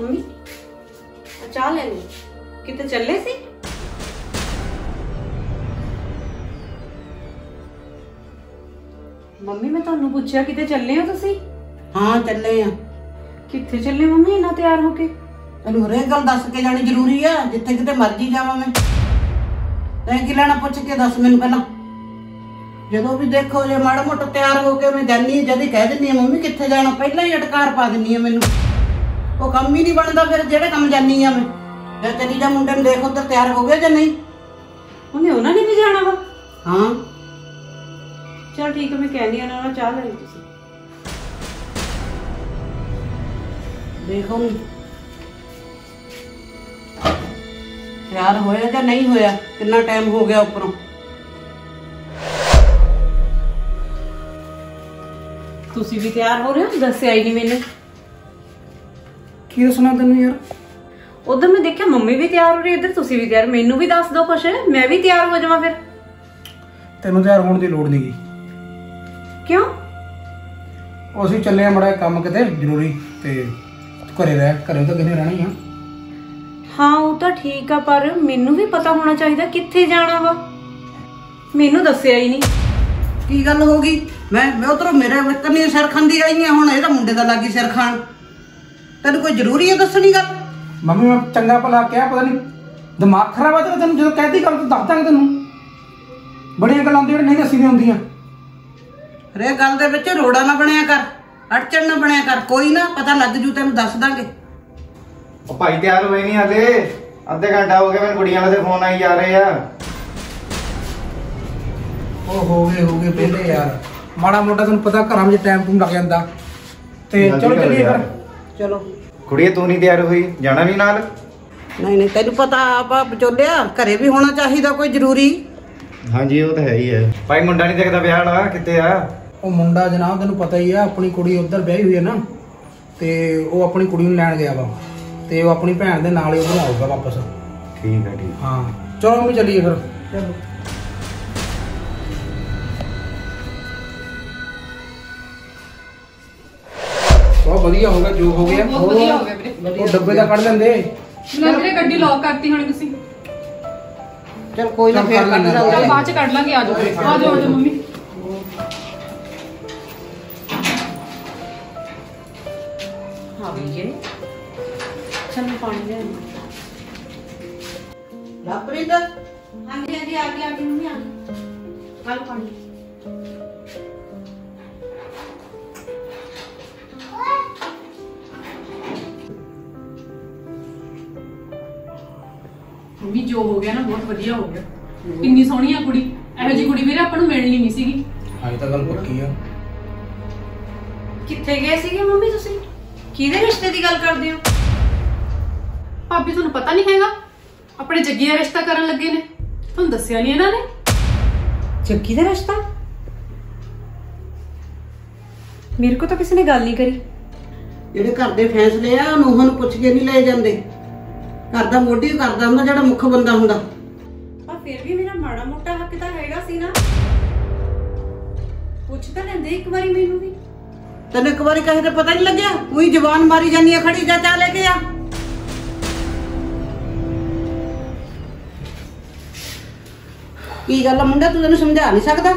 Mummy? ਆ ਚਾਹ ਲੈ ਲਈ। ਕਿਤੇ ਚੱਲੇ ਸੀ? ਮੰਮੀ ਮੈਂ ਤੁਹਾਨੂੰ ਪੁੱਛਿਆ ਕਿਤੇ ਚੱਲੇ ਹੋ ਤੁਸੀਂ? ਹਾਂ ਚੱਲੇ ਆ। ਕਿੱਥੇ ਚੱਲੇ ਮੰਮੀ ਇੰਨਾ ਤਿਆਰ ਹੋ ਕੇ? ਤੈਨੂੰ ਹਰੇਕ ਗੱਲ ਦੱਸ ਕੇ ਜਾਣੀ ਜ਼ਰੂਰੀ ਆ ਜਿੱਥੇ ਕਿਤੇ ਮਰਜ਼ੀ ਜਾਵਾਂ ਮੈਂ। ਤੈਂ ਕੀ ਲੈਣਾ ਪੁੱਛ ਕੇ ਦੱਸ ਮੈਨੂੰ ਪਹਿਲਾਂ? ਜਦੋਂ ਵੀ ਦੇਖੋ ਜੇ ਮਾੜਾ ਮੋਟਾ ਤਿਆਰ ਹੋ ਕੇ ਮੈਂ ਜਾਨੀ ਜਦ ਹੀ ਕਹਿ ਦਿੰਦੀ ਆ ਮੰਮੀ ਕਿੱਥੇ ਜਾਣਾ? ਪਹਿਲਾਂ ਹੀ ਅਟਕਾਰ ਪਾ ਦਿੰਦੀ ਆ ਮੈਨੂੰ। ਉਹ ਕੰਮ ਹੀ ਨਹੀਂ ਬਣਦਾ ਫਿਰ ਜਿਹੜੇ ਕੰਮ ਜਾਨੀ ਆ ਮੈਂ। ਜੇ ਚਲੀ ਜਾ ਮੁੰਡੇ ਨੂੰ ਦੇਖ ਉੱਧਰ ਤਿਆਰ ਹੋ ਗਿਆ ਜਾਂ ਨਹੀਂ। ਮੰਮੀ ਉਹਨਾਂ ਨੇ ਵੀ ਜਾਣਾ ਵਾ? ਹਾਂ। ਚਲ ਠੀਕ ਹੈ ਮੈਂ ਕਹਿੰਦੀ ਉਹਨਾਂ ਨਾਲ ਚਾਹ ਲੈ ਲਈ ਤੁਸੀਂ। ਦੇਖੋ ਤਿਆਰ ਹੋਇਆ ਜਾਂ ਨਹੀਂ ਹੋਇਆ ਕਿੰਨਾ ਟਾਈਮ ਹੋ ਗਿਆ ਉੱਪਰੋਂ। ਤੁਸੀਂ ਵੀ ਤਿਆਰ ਹੋ ਰਹੇ ਹੋ? ਦੱਸਿਆ ਹੀ ਨਹੀਂ ਮੈਨੂੰ। ਕੀ ਦੱਸਣਾ ਤੈਨੂੰ ਯਾਰ? ਉਧਰ ਮੈਂ ਦੇਖਿਆ ਮੰਮੀ ਵੀ ਤਿਆਰ ਹੋ ਰਹੀ ਇੱਧਰ ਤੁਸੀਂ ਵੀ ਤਿਆਰ ਮੈਨੂੰ ਵੀ ਦੱਸ ਦਿਓ ਕੁਛ ਮੈਂ ਵੀ ਤਿਆਰ ਹੋ ਜਾਵਾਂ ਫਿਰ। ਤੈਨੂੰ ਤਿਆਰ ਹੋਣ ਦੀ ਲੋੜ ਨਹੀਂਗੀ ਕਿਉਂ? ਉਹ ਅਸੀਂ ਚੱਲੇ ਆ ਮੜਾ ਕੰਮ ਕਿਤੇ ਜ਼ਰੂਰੀ ਤੇ ਘਰੇ ਰਹਿ ਘਰੇ ਤਾਂ ਕਿਨੇ ਰਹਿਣਾ ਹੀ ਆ। ਹਾਂ ਉਹ ਤਾਂ ਠੀਕ ਆ ਪਰ ਮੈਨੂੰ ਵੀ ਪਤਾ ਹੋਣਾ ਚਾਹੀਦਾ ਕਿੱਥੇ ਜਾਣਾ ਵਾ। ਮੈਨੂੰ ਦੱਸਿਆ ਹੀ ਨਹੀਂ। ਕੀ ਗੱਲ ਹੋ ਗਈ? ਮੈਂ ਮੈਂ ਉਧਰੋਂ ਮੇਰੇ ਕੰਨੀ ਸਿਰ ਖਾਂਦੀ ਆਈ ਆ ਹੁਣ ਇਹਦਾ ਮੁੰਡੇ ਦਾ ਲੱਗੀ ਸਿਰ ਖਾਣ। ਤੈਨੂੰ ਕੋਈ ਜ਼ਰੂਰੀ ਹੈ ਦੱਸਣੀ ਗੱਲ? ਮੰਮੀ ਮੈਂ ਚੰਗਾ ਭਲਾ ਕਿਹਾ ਪਤਾ ਨਹੀਂ ਦਿਮਾਗ ਖਰਾਬ ਆ ਤੇਰਾ ਤੈਨੂੰ ਜਦੋਂ ਕਹਿਤੀ ਗੱਲ ਤੂੰ ਦੱਸ ਦਾਂਗੇ ਤੈਨੂੰ। ਬੜੀਆਂ ਗੱਲਾਂ ਜਿਹੜੀਆਂ ਨਹੀਂ ਦੱਸੀ ਦੀਆਂ ਹੁੰਦੀਆਂ। ਰੇ ਗੱਲ ਦੇ ਵਿੱਚ ਰੋੜਾ ਨਾ ਬਣਿਆ ਕਰ ਅੜਚਣ ਨਾ ਬਣਿਆ ਕਰ ਕੋਈ ਨਾ ਪਤਾ ਲੱਗ ਜੂ ਤੈਨੂੰ ਦੱਸ ਦਾਂਗੇ। ਉਹ ਭਾਈ ਤਿਆਰ ਹੋਏ ਨਹੀਂ ਹਲੇ। ਅੱਧੇ ਘੰਟਾ ਹੋ ਗਿਆ ਮੈਨੂੰ ਕੁੜੀਆਂ ਵਾਲੇ ਦੇ ਫੋਨ ਆਈ ਜਾ ਰਹੇ ਆ। ਉਹ ਹੋ ਗਏ ਹੋ ਗਏ ਪਹਿਲੇ ਯਾਰ। ਮਾੜਾ ਮੋਟਾ ਤੈਨੂੰ ਪਤਾ ਘਰਾਂ ਵਿੱਚ ਟਾਈਮ ਟੂਮ ਲੱਗ ਜਾਂਦਾ। ਤੇ ਚਲੋ ਚੱਲੀਏ। ਫਿਰ। ਚਲੋ। ਕੁੜੀਏ ਤੂੰ ਨਹੀਂ ਤਿਆਰ ਹੋਈ? ਜਾਣਾ ਨਹੀਂ ਨਾਲ? ਨਹੀਂ ਨਹੀਂ ਤੈਨੂੰ ਪਤਾ ਆਪਾਂ ਵਿਚੋਲਿਆ ਘਰੇ ਵੀ ਹੋਣਾ ਚਾਹੀਦਾ ਕੋਈ ਜ਼ਰੂਰੀ। ਹਾਂਜੀ ਉਹ ਤਾਂ ਹੈ ਹੀ ਹੈ। ਭਾਈ ਮੁੰਡਾ ਨਹੀਂ ਦੇਖਦਾ ਵਿਆਹ ਵਾਲਾ? ਕਿੱਥੇ ਆ? ਉਹ ਮੁੰਡਾ ਜਨਾਬ ਤੈਨੂੰ ਪਤਾ ਹੀ ਆ ਆਪਣੀ ਕੁੜੀ ਉੱਧਰ ਵਿਆਹੀ ਹੋਈ ਹੈ ਨਾ ਤੇ ਉਹ ਆਪਣੀ ਕੁੜੀ ਨੂੰ ਲੈਣ ਗਿਆ ਵਾ ਤੇ ਉਹ ਆਪਣੀ ਭੈਣ ਦੇ ਨਾਲ ਹੀ ਉਧਰ ਆਊਗਾ ਵਾਪਸ। ਠੀਕ ਹੈ ਠੀਕ। ਹਾਂ ਚਲੋ ਮੈਂ ਚੱਲੀਏ ਫਿਰ। ਚਲੋ। ਬਹੁਤ ਵਧੀਆ ਹੋ ਗਿਆ ਜੋ ਹੋ ਗਿਆ ਬਹੁਤ ਵਧੀਆ ਹੋ ਗਿਆ ਵੀਰੇ ਉਹ ਡੱਬੇ ਦਾ ਕੱਢ ਲੈਂਦੇ ਮੈਂ ਵੀਰੇ ਗੱਡੀ ਲੌਕ ਕਰਤੀ ਹੋਣੀ ਤੁਸੀਂ ਚਲ ਕੋਈ ਨਾ ਫੇਰ ਕੱਢ ਚਲ ਦਾਂਗੇ ਬਾਅਦ ਚ ਕੱਢ ਲਾਂਗੇ ਆ ਜਾਓ ਆ ਜਾਓ ਆ ਜਾਓ ਮੰਮੀ ਹਾਂ ਵੀ ਜੇ ਚਲ ਮੈਂ ਪਾਣੀ ਲੈ ਆਉਂਦੀ ਲਾਪਰੀਤ ਹਾਂਜੀ ਹਾਂਜੀ ਆ ਗਈ ਆ ਗਈ ਮੰਮੀ ਆ ਗਈ ਕੱਲ ਪਾਣੀ ਜੋ ਹੋ ਗਿਆ ਨਾ ਬਹੁਤ ਵਧੀਆ ਹੋ ਗਿਆ। ਕਿੰਨੀ ਸੋਹਣੀ ਆ ਕੁੜੀ। ਇਹੋ ਜੀ ਕੁੜੀ ਵੀਰੇ ਆਪਾਂ ਨੂੰ ਮਿਲਣੀ ਨਹੀਂ ਸੀਗੀ। ਹਾਂ ਇਹ ਤਾਂ ਗੱਲ ਪੱਕੀ ਆ। ਕਿੱਥੇ ਗਏ ਸੀਗੇ ਮੰਮੀ ਤੁਸੀਂ? ਕਿਹਦੇ ਰਿਸ਼ਤੇ ਦੀ ਗੱਲ ਕਰਦੇ ਹੋ? ਭਾਬੀ ਤੁਹਾਨੂੰ ਪਤਾ ਨਹੀਂ ਹੈਗਾ? ਆਪਣੇ ਜੱਗੀ ਦਾ ਰਿਸ਼ਤਾ ਕਰਨ ਲੱਗੇ ਨੇ। ਤੁਹਾਨੂੰ ਦੱਸਿਆ ਨਹੀਂ ਇਹਨਾਂ ਨੇ? ਜੱਗੀ ਦਾ ਰਿਸ਼ਤਾ? ਮੇਰੇ ਕੋ ਤਾਂ ਕਿਸੇ ਨੇ ਗੱਲ ਨਹੀਂ ਕਰੀ। ਜਿਹੜੇ ਘਰ ਦੇ ਫੈਸਲੇ ਆ ਨੂੰਹਾਂ ਨੂੰ ਪੁੱਛ ਕੇ ਨਹੀਂ ਲਏ ਜਾਂਦੇ। ਘਰ ਦਾ ਮੋਢੀ ਕਰਦਾ ਹੁੰਦਾ ਜਿਹੜਾ ਮੁੱਖ ਬੰਦਾ ਹੁੰਦਾ। ਪਰ ਫਿਰ ਵੀ ਮੇਰਾ ਮਾੜਾ ਮੋਟਾ ਹੱਕ ਤਾਂ ਹੈਗਾ ਸੀ ਨਾ। ਪੁੱਛ ਤਾਂ ਲੈਂਦੇ ਇੱਕ ਵਾਰੀ ਮੈਨੂੰ ਵੀ। ਤੈਨੂੰ ਇੱਕ ਵਾਰੀ ਕਹੇ ਤੇ ਪਤਾ ਨਹੀਂ ਲੱਗਿਆ ਉਹੀ ਜ਼ਬਾਨ ਮਾਰੀ ਜਾਂਦੀ ਆ ਖੜੀ ਜਾ ਚਾ ਲੈ ਕੇ ਆ। ਕੀ ਗੱਲ ਆ ਮੁੰਡਾ ਤੂੰ ਤੈਨੂੰ ਸਮਝਾ ਨਹੀਂ ਸਕਦਾ?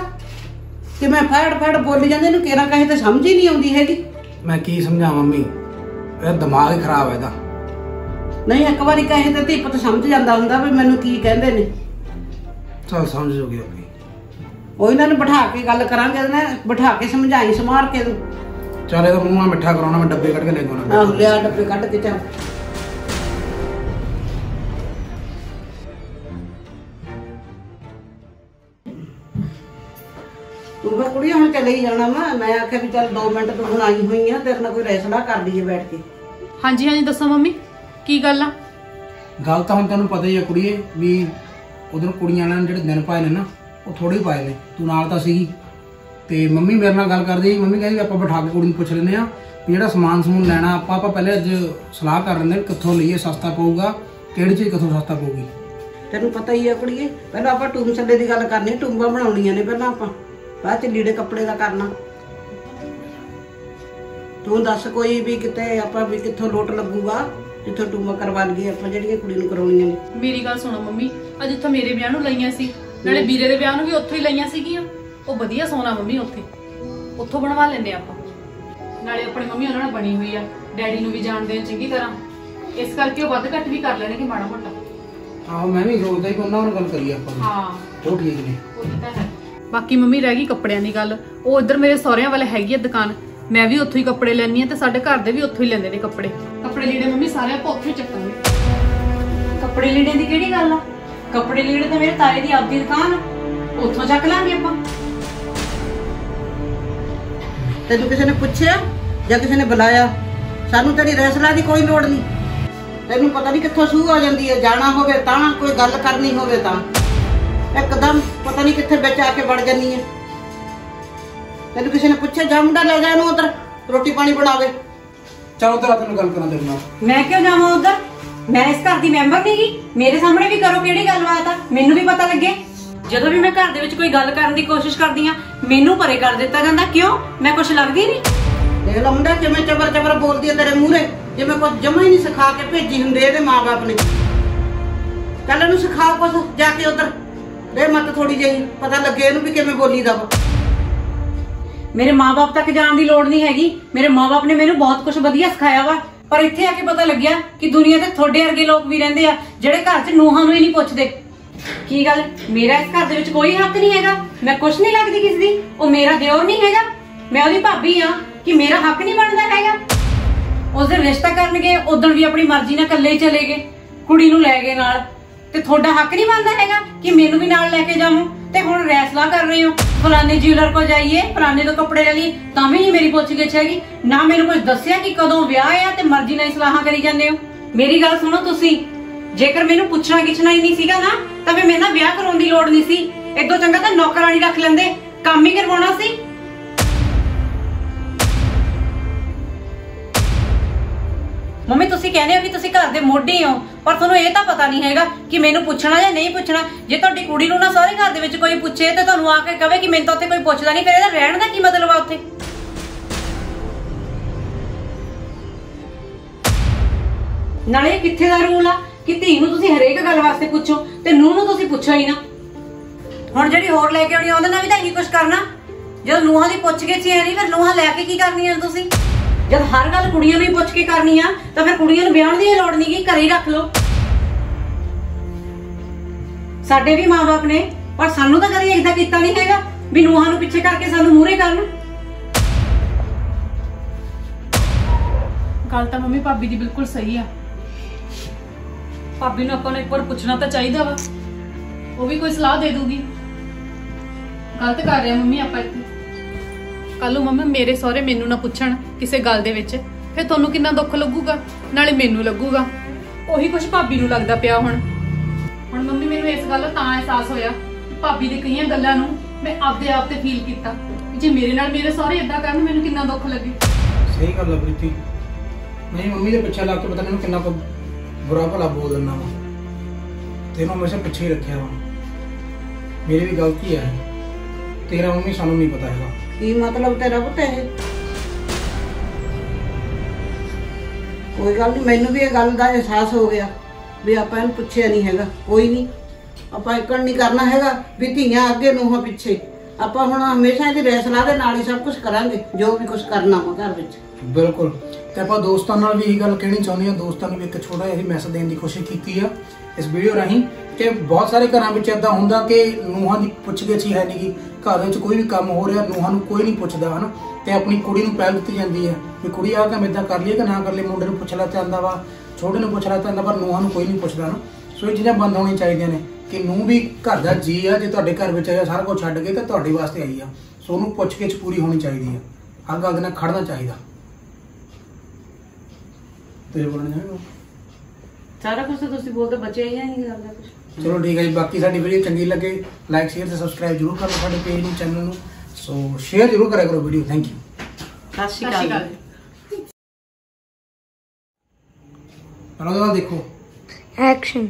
ਕਿ ਮੈਂ ਫੜ ਫੜ ਬੋਲੀ ਜਾਂਦੇ ਨੂੰ ਕਿਹੜਾ ਕਹੇ ਤੇ ਸਮਝ ਹੀ ਨਹੀਂ ਆਉਂਦੀ ਹੈਗੀ। ਮੈਂ ਕੀ ਸਮਝਾਵਾਂ ਮੰਮੀ? ਇਹਦਾ ਦਿਮਾਗ ਹੀ ਖਰਾਬ ਹੈ ਇਹਦਾ। ਨਹੀਂ ਇੱਕ ਵਾਰੀ ਕਹੇ ਤੇ ਧੀ ਪੁੱਤ ਸਮਝ ਜਾਂਦਾ ਹੁੰਦਾ ਵੀ ਮੈਨੂੰ ਕੀ ਕਹਿੰਦੇ ਨੇ। ਚਲ ਸਮਝ ਜੋਗੀ ਆਪਣੀ। ਉਹ ਇਹਨਾਂ ਨੂੰ ਬਿਠਾ ਕੇ ਗੱਲ ਕਰਾਂਗੇ ਨਾਲ ਬਿਠਾ ਕੇ ਸਮਝਾਈ ਸਮਾਰ ਕੇ। ਚੱਲ ਇਹਦਾ ਮੂੰਹ ਨਾਲ ਮਿੱਠਾ ਕਰਾਉਣਾ ਮੈਂ ਡੱਬੇ ਕੱਢ ਕੇ ਲੈ ਆਉਣਾ। ਆਹ ਲਿਆ ਡੱਬੇ ਕੱਢ ਕੇ ਚੱਲ। ਤੂੰ ਫਿਰ ਕੁੜੀ ਹੁਣ ਚਲੇ ਹੀ ਜਾਣਾ ਵਾ। ਮੈਂ ਆਖਿਆ ਵੀ ਚੱਲ 2 ਮਿੰਟ ਤੂੰ ਹੁਣ ਆਈ ਹੋਈ ਆ ਤੇਰੇ ਨਾਲ ਕੋਈ ਰੈਸਲਾ ਕਰ ਲਈਏ ਬੈਠ ਕੇ। ਹਾਂਜੀ ਹਾਂਜੀ ਦੱਸੋ ਮੰਮੀ। ਕੀ ਗੱਲ ਆ? ਗੱਲ ਤਾਂ ਹੁਣ ਤੈਨੂੰ ਪਤਾ ਹੀ ਹੈ ਕੁੜੀਏ ਵੀ ਉਧਰ ਕੁੜੀਆਂ ਵਾਲਿਆਂ ਨੇ ਜਿਹੜੇ ਦਿਨ ਪਾਏ ਨੇ ਨਾ ਉਹ ਥੋੜੇ ਹੀ ਪਾਏ ਨੇ। ਤੂੰ ਨਾਲ ਤਾਂ ਸੀਗੀ। ਤੇ ਮੰਮੀ ਮੇਰੇ ਨਾਲ ਗੱਲ ਕਰਦੀ ਮੰਮੀ ਕਹਿੰਦੀ ਆਪਾਂ ਬਿਠਾ ਕੇ ਕੁੜੀ ਨੂੰ ਪੁੱਛ ਲੈਂਦੇ ਆ ਵੀ ਜਿਹੜਾ ਸਮਾਨ ਸਮੂਨ ਲੈਣਾ ਆਪਾਂ ਆਪਾਂ ਪਹਿਲੇ ਅੱਜ ਸਲਾਹ ਕਰ ਲੈਂਦੇ ਕਿੱਥੋਂ ਲਈਏ ਸਸਤਾ ਪਊਗਾ ਕਿਹੜੀ ਚੀਜ਼ ਕਿੱਥੋਂ ਸਸਤਾ ਪਊਗੀ। ਤੈਨੂੰ ਪਤਾ ਹੀ ਆ ਕੁੜੀਏ ਪਹਿਲਾਂ ਆਪਾਂ ਟੂਮ ਛੱਲੇ ਦੀ ਗੱਲ ਕਰਨੀ ਟੂੰਬਾਂ ਬਣਾਉਣੀਆਂ ਨੇ ਪਹਿਲਾਂ ਆਪਾਂ। ਬਾਅਦ ਚ ਲੀੜੇ ਕੱਪੜੇ ਦਾ ਕਰਨਾ। ਤੂੰ ਦੱਸ ਕੋਈ ਵੀ ਕਿਤੇ ਆਪਾਂ ਵੀ ਕਿੱਥੋਂ ਲੋਟ ਲੱਗੂਗਾ? ਜਿੱਥੋਂ ਟੂਮਾ ਕਰਵਾ ਲਈਏ ਆਪਾਂ ਜਿਹੜੀਆਂ ਕੁੜੀ ਨੂੰ ਕਰਾਉਣੀਆਂ ਨੇ। ਮੇਰੀ ਗੱਲ ਸੁਣੋ ਮੰਮੀ ਅੱਜ ਇੱਥੋਂ ਮੇਰੇ ਵਿਆਹ ਨੂੰ ਲਈਆਂ ਸੀ। ਨਾਲੇ ਵੀਰੇ ਦੇ ਵਿਆਹ ਨੂੰ ਵੀ ਉੱਥੋਂ ਹੀ ਲਈਆਂ ਸੀਗੀਆਂ। ਉਹ ਵਧੀਆ ਸੋਨਾ ਮੰਮੀ ਉੱਥੇ। ਉੱਥੋਂ ਬਣਵਾ ਲੈਂਦੇ ਆਪਾਂ। ਨਾਲੇ ਆਪਣੀ ਮੰਮੀ ਉਹਨਾਂ ਨਾਲ ਬਣੀ ਹੋਈ ਆ। ਡੈਡੀ ਨੂੰ ਵੀ ਜਾਣਦੇ ਆ ਚੰਗੀ ਤਰ੍ਹਾਂ। ਇਸ ਕਰਕੇ ਉਹ ਵੱਧ ਘੱਟ ਵੀ ਕਰ ਲੈਣਗੇ ਮਾੜਾ ਮੋਟਾ। ਆਹੋ ਮੈਂ ਵੀ ਸੋਚਦਾ ਕਿ ਉਹਨਾਂ ਨਾਲ ਗੱਲ ਕਰੀਏ ਆਪਾਂ। ਹਾਂ। ਉਹ ਠੀਕ ਨੇ। ਉਹੀ ਤਾਂ ਹੈ। ਬਾਕੀ ਮੰਮੀ ਰਹਿ ਗਈ ਕੱਪੜਿਆਂ ਦੀ ਗੱਲ। ਉਹ ਇੱਧਰ ਮੇਰੇ ਸਹੁਰਿਆਂ ਵਾਲੇ ਹੈਗੀ ਆ ਦੁਕਾਨ। ਮੈਂ ਵੀ ਉੱਥੋਂ ਹੀ ਕੱਪੜੇ ਲੈਣੀ ਆ ਤੇ ਸਾਡੇ ਘਰ ਦੇ ਵੀ ਉੱਥੋਂ ਹੀ ਲੈਂਦੇ ਨੇ ਕੱਪੜੇ। ਕੱਪੜੇ ਲੀੜੇ ਮੰਮੀ ਸਾਰੇ ਆਪਾਂ ਉੱਥੋਂ ਹੀ ਚੱਕਾਂਗੇ ਕੱਪੜੇ ਲੀੜੇ ਦੀ ਕਿਹੜੀ ਗੱਲ ਆ? ਕੱਪੜੇ ਲੀੜੇ ਤਾਂ ਮੇਰੇ ਤਾਏ ਦੀ ਆਪਦੀ ਦੁਕਾਨ ਆ। ਉੱਥੋਂ ਚੱਕ ਲਾਂਗੇ ਆਪਾਂ। ਤੈਨੂੰ ਕਿਸੇ ਨੇ ਪੁੱਛਿਆ ਜਾਂ ਕਿਸੇ ਨੇ ਬੁਲਾਇਆ? ਸਾਨੂੰ ਤੇਰੀ ਰੈਸਲਾ ਦੀ ਕੋਈ ਲੋੜ ਨਹੀਂ। ਤੈਨੂੰ ਪਤਾ ਨਹੀਂ ਕਿੱਥੋਂ ਸੂਹ ਆ ਜਾਂਦੀ ਹੈ। ਜਾਣਾ ਹੋਵੇ ਤਾਂ ਕੋਈ ਗੱਲ ਕਰਨੀ ਹੋਵੇ ਤਾਂ। ਇੱਕਦਮ ਪਤਾ ਨਹੀਂ ਕਿੱਥੇ ਵਿੱਚ ਆ ਕੇ ਵੜ ਜਾਨੀ ਹੈ। ਤੈਨੂੰ ਕਿਸੇ ਨੇ ਪੁੱਛਿਆ ਜਾ ਮੁੰਡਾ ਲੈ ਜਾ ਇਹਨੂੰ ਉਧਰ ਰੋਟੀ ਪਾਣੀ ਬਣਾਵੇ ਚਲੋ ਤੇ ਰਾਤ ਨੂੰ ਗੱਲ ਕਰਾਂ ਤੇਰੇ ਨਾਲ। ਮੈਂ ਕਿਉਂ ਜਾਵਾਂ ਉਧਰ? ਮੈਂ ਇਸ ਘਰ ਦੀ ਮੈਂਬਰ ਨਹੀਂ ਗੀ। ਮੇਰੇ ਸਾਹਮਣੇ ਵੀ ਕਰੋ ਕਿਹੜੀ ਗੱਲਬਾਤ ਆ ਮੈਨੂੰ ਵੀ ਪਤਾ ਲੱਗੇ। ਜਦੋਂ ਵੀ ਮੈਂ ਘਰ ਦੇ ਵਿੱਚ ਕੋਈ ਗੱਲ ਕਰਨ ਦੀ ਕੋਸ਼ਿਸ਼ ਕਰਦੀ ਆ ਮੈਨੂੰ ਪਰੇ ਕਰ ਦਿੱਤਾ ਜਾਂਦਾ। ਕਿਉਂ? ਮੈਂ ਕੁਝ ਲੱਗਦੀ ਨਹੀਂ। ਦੇਖ ਲੈ ਮੁੰਡਾ ਕਿਵੇਂ ਚਬਰ ਚਬਰ ਬੋਲਦੀ ਹੈ ਤੇਰੇ ਮੂਹਰੇ। ਜਿਵੇਂ ਕੁਝ ਜਮਾ ਹੀ ਨਹੀਂ ਸਿਖਾ ਕੇ ਭੇਜੀ ਹੁੰਦੇ ਇਹਦੇ ਮਾਪੇ ਨੇ। ਕੱਲ ਇਹਨੂੰ ਸਿਖਾ ਕੁਝ ਜਾ ਕੇ ਉਧਰ। ਦੇ ਮਤ ਥੋੜੀ ਜਿਹੀ ਪਤਾ ਲੱਗੇ ਇਹਨੂੰ ਵੀ ਕਿਵੇਂ ਬੋਲੀਦਾ ਵਾ। ਮੇਰੇ ਮਾਪੇ ਤੱਕ ਜਾਣ ਦੀ ਲੋੜ ਨਹੀਂ ਹੈਗੀ। ਮੇਰੇ ਮਾਪੇ ਨੇ ਮੈਨੂੰ ਬਹੁਤ ਕੁਝ ਵਧੀਆ ਸਿਖਾਇਆ ਵਾ। ਪਰ ਇੱਥੇ ਆ ਕੇ ਪਤਾ ਲੱਗਿਆ ਕਿ ਦੁਨੀਆ ਤੇ ਤੁਹਾਡੇ ਵਰਗੇ ਲੋਕ ਵੀ ਰਹਿੰਦੇ ਆ, ਜਿਹੜੇ ਘਰ 'ਚ ਨੂੰਹਾਂ ਨੂੰ ਹੀ ਨਹੀਂ ਪੁੱਛਦੇ। ਕੀ ਗੱਲ? ਮੇਰਾ ਇਸ ਘਰ ਦੇ ਵਿੱਚ ਕੋਈ ਹੱਕ ਨਹੀਂ ਹੈਗਾ? ਮੈਂ ਕੁਝ ਨਹੀਂ ਲੱਗਦੀ ਕਿਸੇ ਦੀ। ਉਹ ਮੇਰਾ ਦਿਓਰ ਨਹੀਂ ਹੈਗਾ। ਮੈਂ ਉਹਦੀ ਭਾਬੀ ਆ ਕਿ ਮੇਰਾ ਹੱਕ ਨਹੀਂ ਬਣਦਾ ਹੈਗਾ। ਉਸ ਦਿਨ ਰਿਸ਼ਤਾ ਕਰਨਗੇ, ਉਦੋਂ ਵੀ ਆਪਣੀ ਮਰਜ਼ੀ ਨਾਲ ਇਕੱਲੇ ਚਲੇ ਗਏ। ਕੁੜੀ ਨੂੰ ਲੈ ਗਏ ਨਾਲ। ਤੇ ਤੁਹਾਡਾ ਹੱਕ ਨਹੀਂ ਬਣਦਾ ਹੈਗਾ ਕਿ ਮੈਨੂੰ ਵੀ ਨਾਲ ਲੈ ਕੇ ਜਾਵਾਂ। ਤੇ ਹੁਣ ਰੈਸਲਾ ਕਰ ਰਹੇ ਹੋ। ਫਲਾਣੇ ਜਿਊਲਰ ਕੋ ਜਾਈਏ, ਫਲਾਣੇ ਤੋਂ ਕੱਪੜੇ ਲੈ ਲਈ ਤਾਂ ਵੀ ਨਹੀਂ ਮੇਰੀ ਪੁੱਛ ਗਿੱਛ ਹੈਗੀ। ਨਾ ਮੈਨੂੰ ਕੁਝ ਦੱਸਿਆ ਕਿ ਕਦੋਂ ਵਿਆਹ ਆ ਤੇ ਮਰਜ਼ੀ ਨਾਲ ਸਲਾਹਾਂ ਕਰੀ ਜਾਂਦੇ ਹੋ। ਮੇਰੀ ਗੱਲ ਸੁਣੋ ਤੁਸੀਂ। ਜੇਕਰ ਮੈਨੂੰ ਪੁੱਛਣਾ ਗਿੱਛਣਾ ਹੀ ਨਹੀਂ ਸੀਗਾ ਨਾ, ਤਾਂ ਫਿਰ ਮੇਰੇ ਨਾਲ ਵਿਆਹ ਕਰਾਉਣ ਦੀ ਲੋੜ ਨਹੀਂ ਸੀ। ਇਦੋਂ ਚੰਗਾ ਤਾਂ ਨੌਕਰਾਨੀ ਰੱਖ ਲੈਂਦੇ। ਕੰਮ ਹੀ ਕਰਵਾਉਣਾ ਸੀ। ਮੰਮੀ ਤੁਸੀਂ ਕਹਿੰਦੇ ਹੋ ਕਿ ਤੁਸੀਂ ਘਰ ਦੇ ਮੋਢੀ ਹੋ ਪਰ ਤੁਹਾਨੂੰ ਇਹ ਤਾਂ ਪਤਾ ਨਹੀਂ ਹੈਗਾ ਕਿ ਮੈਨੂੰ ਪੁੱਛਣਾ ਜਾਂ ਨਹੀਂ ਪੁੱਛਣਾ। ਜੇ ਤੁਹਾਡੀ ਕੁੜੀ ਨੂੰ ਨਾ ਸਾਰੇ ਘਰ ਦੇ ਵਿੱਚ ਕੋਈ ਪੁੱਛੇ ਤੇ ਤੁਹਾਨੂੰ ਆ ਕੇ ਕਹੇ ਕਿ ਮੈਨੂੰ ਤਾਂ ਉੱਥੇ ਕੋਈ ਪੁੱਛਦਾ ਨਹੀਂ ਫਿਰ ਇਹਦਾ ਰਹਿਣ ਦਾ ਕੀ ਮਤਲਬ ਆ ਉੱਥੇ? ਨਾਲੇ ਕਿੱਥੇ ਦਾ ਰੂਲ ਆ? ਕਿ ਧੀ ਨੂੰ ਤੁਸੀਂ ਹਰੇਕ ਗੱਲ ਵਾਸਤੇ ਪੁੱਛੋ ਤੇ ਨੂੰਹ ਨੂੰ ਤੁਸੀਂ ਪੁੱਛੋ ਹੀ ਨਾ। ਹੁਣ ਜਿਹੜੀ ਹੋਰ ਲੈ ਕੇ ਆਉਣੀ ਆ, ਉਹਦੇ ਨਾਲ ਵੀ ਤਾਂ ਇਹੀ ਕੁਝ ਕਰਨਾ। ਜਦੋਂ ਨੂੰਹਾਂ ਦੀ ਪੁੱਛ ਕੇ ਚੀ ਨਹੀਂ ਫਿਰ ਨੂੰਹਾਂ ਲੈ ਕੇ ਕੀ ਕਰਨੀਆਂ ਨੇ ਤੁਸੀਂ? ਜਦ ਹਰ ਗੱਲ ਕੁੜੀਆਂ ਨੂੰ ਹੀ ਪੁੱਛ ਕੇ ਕਰਨੀ ਆ, ਤਾਂ ਫਿਰ ਕੁੜੀਆਂ ਨੂੰ ਵਿਆਹਣ ਦੀ ਲੋੜ ਨਹੀਂ ਕਿ ਘਰੇ ਹੀ ਰੱਖ ਲਓ। ਸਾਡੇ ਵੀ ਮਾਪੇ ਨੇ, ਪਰ ਸਾਨੂੰ ਤਾਂ ਕਦੇ ਇਦਾਂ ਕੀਤਾ ਨਹੀਂ ਹੈਗਾ, ਵੀ ਨੂੰਹਾਂ ਨੂੰ ਪਿੱਛੇ ਕਰਕੇ ਸਾਨੂੰ ਮੂਹਰੇ ਕਰਨ। ਗੱਲ ਤਾਂ ਮੰਮੀ ਭਾਬੀ ਦੀ ਬਿਲਕੁਲ ਸਹੀ ਆ। ਭਾਬੀ ਨੂੰ ਆਪਾਂ ਨੂੰ ਇੱਕ ਵਾਰ ਪੁੱਛਣਾ ਤਾਂ ਚਾਹੀਦਾ ਵਾ। ਉਹ ਵੀ ਕੋਈ ਸਲਾਹ ਦੇ ਦੂਗੀ। ਗਲਤ ਕਰ ਰਿਹਾ ਮੰਮੀ ਆਪਾਂ ਇੱਥੇ। ਕੱਲ ਨੂੰ ਮੰਮੀ ਮੇਰੇ ਸਹੁਰੇ ਮੈਨੂੰ ਨਾ ਪੁੱਛਣ ਕਿਸੇ ਗੱਲ ਦੇ ਵਿੱਚ, ਫਿਰ ਤੁਹਾਨੂੰ ਕਿੰਨਾ ਦੁੱਖ ਲੱਗੂਗਾ? ਨਾਲੇ ਮੈਨੂੰ ਲੱਗੂਗਾ। ਉਹੀ ਕੁਝ ਭਾਬੀ ਨੂੰ ਲੱਗਦਾ ਪਿਆ ਹੁਣ। ਹੁਣ ਮੰਮੀ ਮੈਨੂੰ ਇਸ ਗੱਲ ਦਾ ਤਾਂ ਅਹਿਸਾਸ ਹੋਇਆ ਭਾਬੀ ਦੀ ਕਈਆਂ ਗੱਲਾਂ ਨੂੰ ਮੈਂ ਆਪਦੇ ਆਪ ਤੇ ਫੀਲ ਕੀਤਾ ਜੇ ਮੇਰੇ ਨਾਲ ਮੇਰੇ ਸਹੁਰੇ ਇਦਾਂ ਕਰਨ, ਮੈਨੂੰ ਕਿੰਨਾ ਦੁੱਖ ਲੱਗੇ। ਸਹੀ ਗੱਲ ਹੈ ਪ੍ਰੀਤੀ। ਮੇਰੀ ਮੰਮੀ ਦੇ ਪਿੱਛੇ ਲੱਗ ਕੇ ਪਤਾ ਮੈਨੂੰ ਕਿੰਨਾ ਕੁ ਬੁਰਾ ਭਲਾ ਬੋਲ ਦਿੰਦਾ ਵਾ। ਤੈਨੂੰ ਹਮੇਸ਼ਾ ਪਿੱਛੇ ਹੀ ਰੱਖਿਆ ਵਾ। ਮੇਰੀ ਵੀ ਗਲਤੀ ਹੈ। ਤੇਰਾ ਮੰਮੀ ਸਾਨੂੰ ਨਹੀਂ ਪਤਾ ਹੈਗਾ। ਕੀ ਮਤਲਬ ਤੇਰਾ ਪੁੱਤ ਇਹ? ਕੋਈ ਗੱਲ ਨਹੀਂ ਮੈਨੂੰ ਵੀ ਇਹ ਗੱਲ ਦਾ ਅਹਿਸਾਸ ਹੋ ਗਿਆ ਵੀ ਆਪਾਂ ਇਹਨੂੰ ਪੁੱਛਿਆ ਨਹੀਂ ਹੈਗਾ, ਕੋਈ ਨਹੀਂ ਆਪਾਂ ਇਕਣ ਨਹੀਂ ਕਰਨਾ ਹੈਗਾ ਵੀ ਧੀਆਂ ਅੱਗੇ ਨੂੰਹਾਂ ਪਿੱਛੇ। ਆਪਾਂ ਹੁਣ ਹਮੇਸ਼ਾ ਇਹਦੀ ਰੈਸਲਾ ਦੇ ਨਾਲ ਹੀ ਸਭ ਕੁਝ ਕਰਾਂਗੇ, ਜੋ ਵੀ ਕੁਝ ਕਰਨਾ ਵਾ ਘਰ ਵਿੱਚ। ਬਿਲਕੁਲ। ਤੇ ਆਪਾਂ ਦੋਸਤਾਂ ਨਾਲ ਵੀ ਇਹ ਗੱਲ ਕਹਿਣੀ ਚਾਹੁੰਦੇ ਹਾਂ। ਦੋਸਤਾਂ ਨੂੰ ਵੀ ਇੱਕ ਛੋਟਾ ਜਿਹਾ ਮੈਸੇਜ ਦੇਣ ਦੀ ਕੋਸ਼ਿਸ਼ ਕੀਤੀ ਆ ਇਸ ਵੀਡੀਓ ਰਾਹੀਂ ਕਿ ਬਹੁਤ ਸਾਰੇ ਘਰਾਂ ਵਿੱਚ ਇਦਾਂ ਹੁੰਦਾ ਕਿ ਨੂੰਹਾਂ ਦੀ ਪੁੱਛਗਿੱਛ ਹੀ ਹੈ ਨਹੀਂਗੀ ਘਰ ਵਿੱਚ ਕੋਈ ਵੀ ਕੰਮ ਹੋ ਰਿਹਾ, ਨੂਹਾਂ ਨੂੰ ਕੋਈ ਨਹੀਂ ਪੁੱਛਦਾ, ਹਨਾ? ਤੇ ਆਪਣੀ ਕੁੜੀ ਨੂੰ ਪਹਿਲ ਦਿੱਤੀ ਜਾਂਦੀ ਹੈ ਵੀ ਕੁੜੀ ਆ ਕੰਮ ਇਦਾਂ ਕਰ ਲਈਏ ਕਿ ਨਾ ਕਰ ਲਈਏ, ਮੁੰਡੇ ਨੂੰ ਪੁੱਛ ਲੈ ਤੇ ਆਂਦਾ ਵਾ, ਛੋਟੇ ਨੂੰ ਪੁੱਛ ਲੈ ਤੇ ਆਂਦਾ ਪਰ ਨੂਹਾਂ ਨੂੰ ਕੋਈ ਨਹੀਂ ਪੁੱਛਦਾ ਨਾ ਸੋ ਇਹ ਚੀਜ਼ਾਂ ਬੰਦ ਹੋਣੀਆਂ ਚਾਹੀਦੀਆਂ ਨੇ ਕਿ ਨੂੰ ਵੀ ਘਰ ਦਾ ਜੀ ਆ, ਜੇ ਤੁਹਾਡੇ ਘਰ ਵਿੱਚ ਆਇਆ, ਸਾਰਾ ਕੁਝ ਛੱਡ ਕੇ ਤਾਂ ਤੁਹਾਡੇ ਵਾਸਤੇ ਆਈ ਆ। ਸੋ ਉਹਨੂੰ ਪੁੱਛ-ਗਿੱਛ ਪੂਰੀ ਹੋਣੀ ਚਾਹੀਦੀ ਆ। ਅੱਗ ਅੱਗ ਨਾਲ ਖੜਨਾ ਚਾਹੀਦਾ। ਤੇ ਬੋਲਣਾ ਹੈ ਸਾਰਾ ਕੁਝ ਤੁਸੀਂ ਬੋਲਦੇ ਬਚਿਆ ਹੀ ਨਹੀਂ ਲੱਗਦਾ ਕੁਝ ਚਲੋ ਠੀਕ ਹੈ ਜੀ ਬਾਕੀ ਸਾਡੀ ਵੀਡੀਓ ਚੰਗੀ ਲੱਗੇ ਲਾਈਕ ਸ਼ੇਅਰ ਤੇ ਸਬਸਕ੍ਰਾਈਬ ਜਰੂਰ ਕਰੋ ਸਾਡੇ ਪੇਜ ਨੂੰ ਚੈਨਲ ਨੂੰ। ਸੋ ਸ਼ੇਅਰ ਜਰੂਰ ਕਰਿਆ ਕਰੋ ਵੀਡੀਓ ਥੈਂਕ ਯੂ ਸਤਿ ਸਤਿ ਸ਼੍ਰੀ ਅਕਾਲ। ਪਹਿਲਾਂ ਉਹਦਾ ਦੇਖੋ। Action.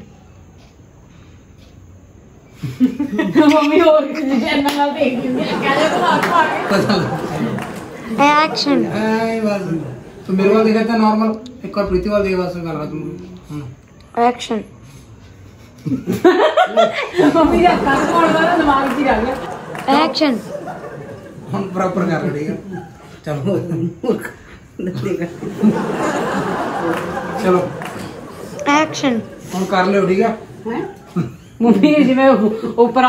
ਮੰਮੀ ਹੋਰ ਕਿਸੇ ਚੈਨਲ ਨਾਲ ਦੇਖ ਦਿੰਦੀ ਹੈ ਕਹਿੰਦੇ ਭਾਗ ਭਾਗ ਪਤਾ ਲੱਗ Action. ਐ ਬਸ। ਤੂੰ ਮੇਰੇ ਵੱਲ ਦੇਖਿਆ ਤਾਂ ਨਾਰਮਲ ਇੱਕ ਵਾਰ ਪ੍ਰੀਤੀ ਵੱਲ ਦੇ ਬਸ ਗੱਲ ਕਰ ਤੂੰ ਹੁਣ ਐਕਸ਼ਨ ਮੰਮੀ ਦਾ ਕੱਟ ਕੋਲ ਦਾ ਦਿਮਾਗ 'ਚ ਹੀ ਆ ਗਿਆ ਐਕਸ਼ਨ ਹੁਣ ਬਰਾਬਰ ਕਰ ਲੜੇਗਾ ਚਲੋ ਚਲੋ ਐਕਸ਼ਨ ਹੁਣ ਕਰ ਲਿਓ ਠੀਕ ਆ ਮੰਮੀ ਜਿਵੇਂ ਉਹ- ਉੱਪਰ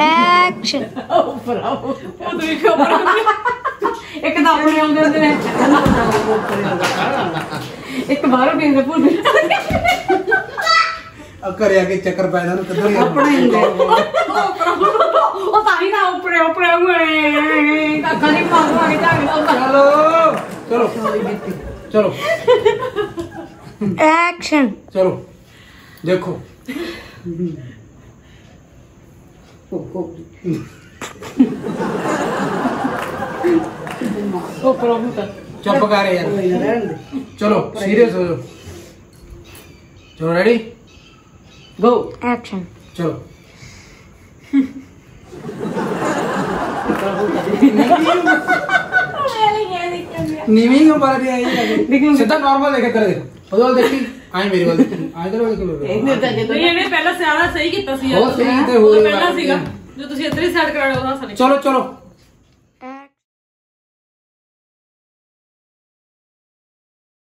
ਐਕਸ਼ਨ ਉੱਪਰ ਆ ਉਹ ਤੁਸੀਂ ਕਿਉਂ ਉੱਪਰ ਇੱਕ ਤਾਂ ਆਪਣੇ ਆਉਂਦੇ ਹੁੰਦੇ ਨੇ। ਇੱਕ ਬਾਹਰੋਂ ਵੀ ਹੁੰਦੇ ਭੂਤ ਆ ਘਰੇ ਆ ਕੇ ਚੱਕਰ ਪੈ ਜਾਣ ਕਿੱਧਰ ਆਪਣੇ ਹੀ ਹੁੰਦੇ। ਉਹ ਤਾਂ ਹੀ ਨਾ ਉੱਪਰ ਉੱਪਰ ਹੋਏ ਕੱਖਾਂ ਦੀ ਮਾਰ ਮਾਰ ਕੇ ਝਾਗਦਾ ਚਲੋ ਚਲੋ। ਚਲੋ। ਐਕਸ਼ਨ ਚਲੋ। ਦੇਖੋ। ਉੱਪਰ ਭੂਤ ਚੁੱਪ ਕਰ ਯਾਰ ਰਹਿਣ ਦੇ ਚਲੋ ਸੀਰੀਅਸ ਹੋ ਜਾਓ ਚਲੋ ਰੈਡੀ ਗੋ ਐਕਸ਼ਨ ਚਲੋ ਨੀਵੀਂ ਕਿਉਂ ਪਾ ਰਹੀ ਹੈ ਇਹ ਸਿੱਧਾ ਕਰ ਉਹਦੇ ਆਏ ਮੇਰੇ ਵੱਲ ਆਏ ਤੇਰੇ ਵੱਲ ਤਾਂ ਜਦੋਂ ਨਹੀਂ ਇਹਨੇ ਪਹਿਲਾਂ ਸਿਆਣਾ ਸਹੀ ਕੀਤਾ ਸੀ ਉਹ ਸਹੀ ਤੇ ਹੋਰ ਪਹਿਲਾਂ ਸੀਗਾ ਜੋ ਤੁਸੀਂ ਇੱਧਰ ਹੀ ਸੈੱਟ ਕਰਾਉਣਾ ਉਹਦਾ ਸਹੀ ਚਲੋ ਚਲੋ।